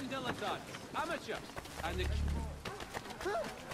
genuine dilettantes, amateur, and the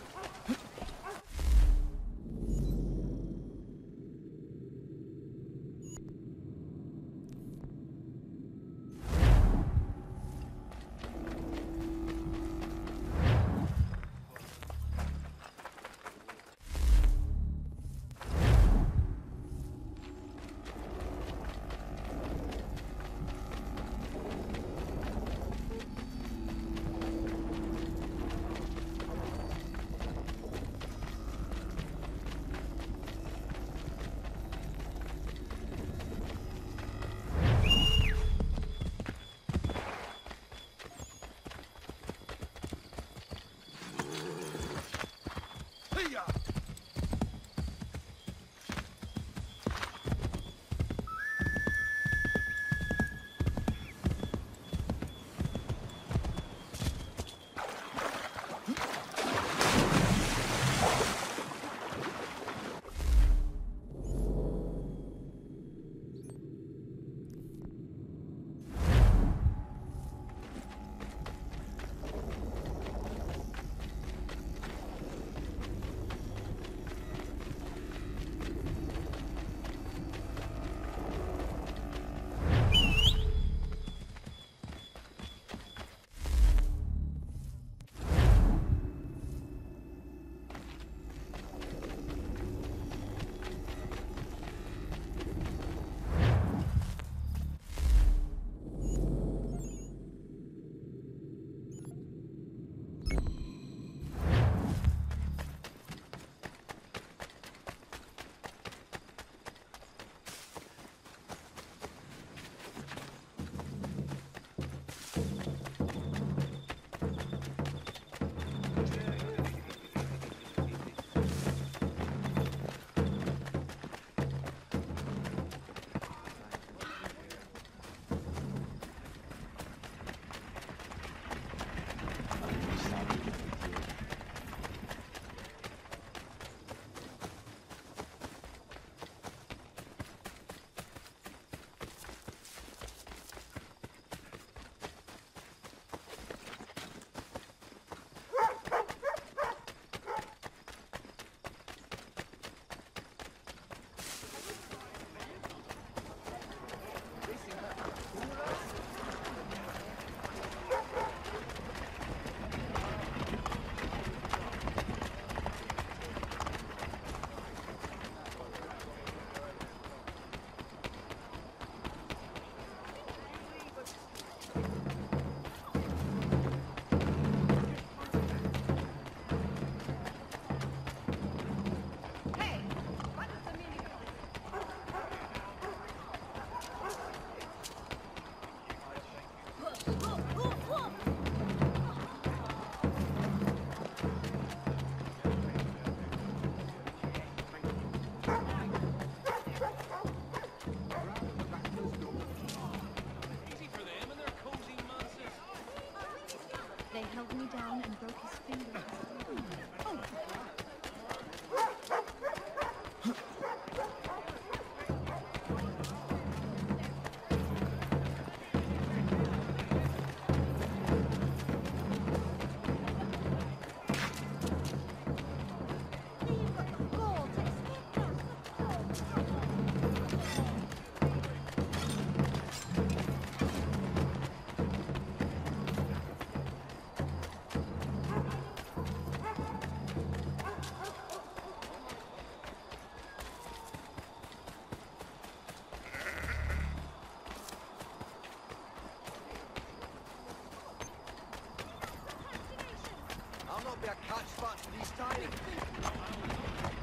A catch spot for these tiny.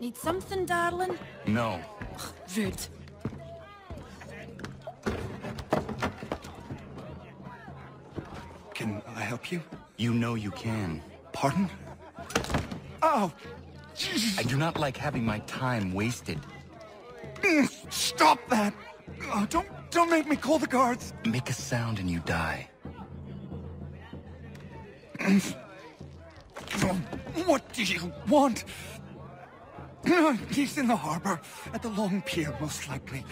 Need something, darling? No. Rude. Can I help you? You know you can. Pardon? Oh! I do not like having my time wasted. Mm, stop that! Oh, don't don't make me call the guards. Make a sound and you die. Mm. what do you want? He's in the harbor, at the Long Pier, most likely.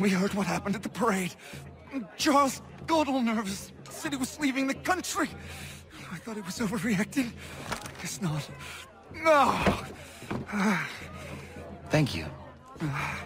We heard what happened at the parade. Charles got all nervous, said he was leaving the country. I thought he was overreacting. I Guess not. No! Thank you. Control uh,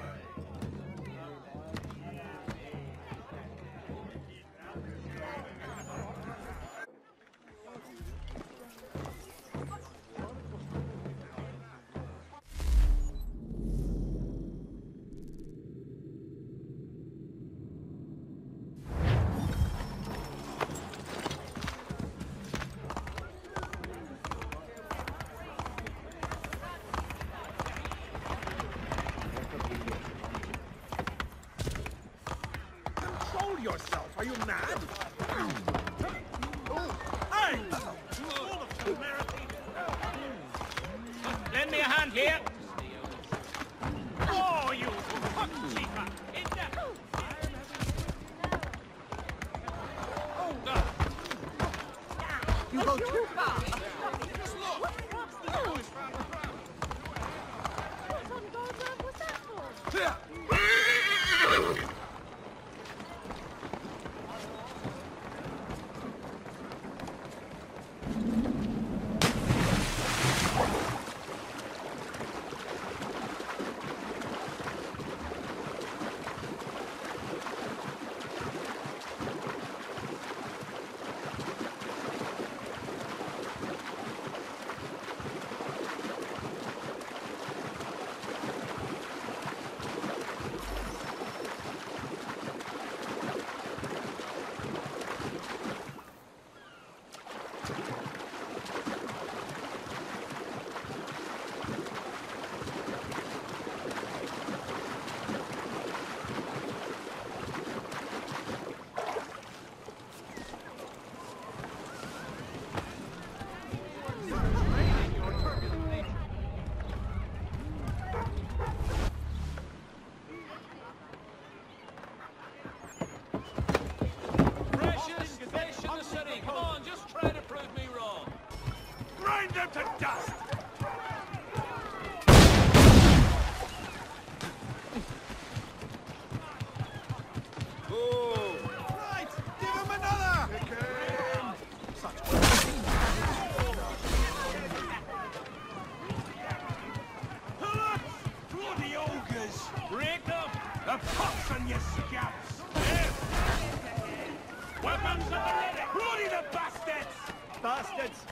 Bastards.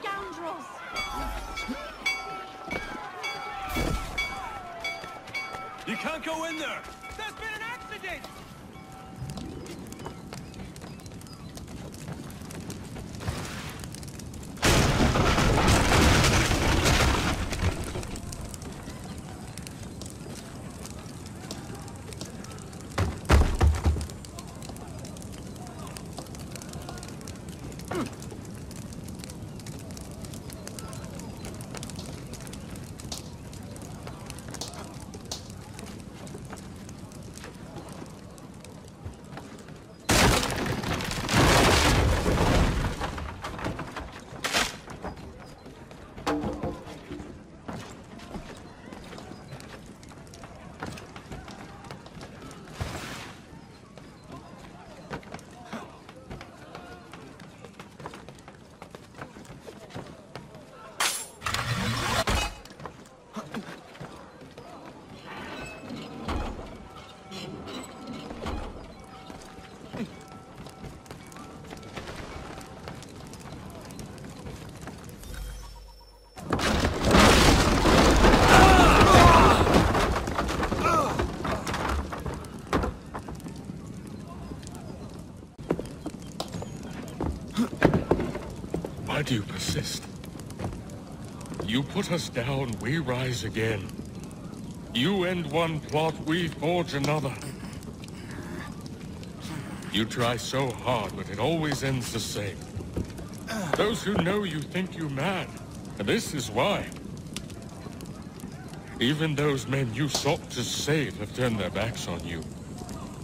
Scoundrels! You can't go in there. There's been an accident. Do you persist? You put us down, we rise again. You end one plot, we forge another. You try so hard, but it always ends the same. Those who know you think you mad, and this is why. Even those men you sought to save have turned their backs on you.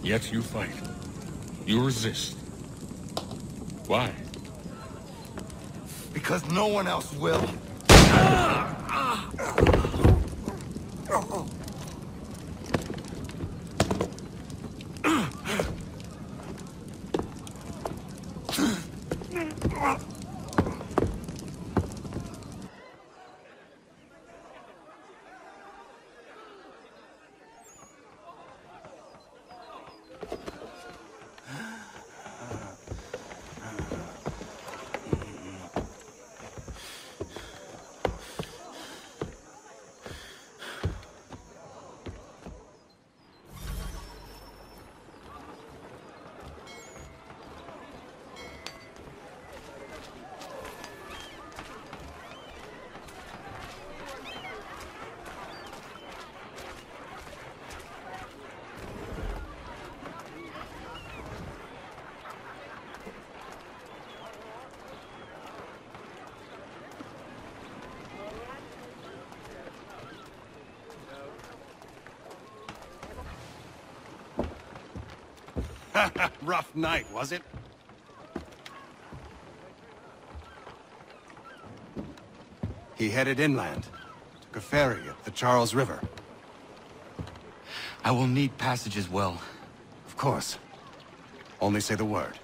Yet you fight. You resist. Why? Because no one else will. Rough night, was it? He headed inland. Took a ferry up the Charles River. I will need passage as well. Of course. Only say the word.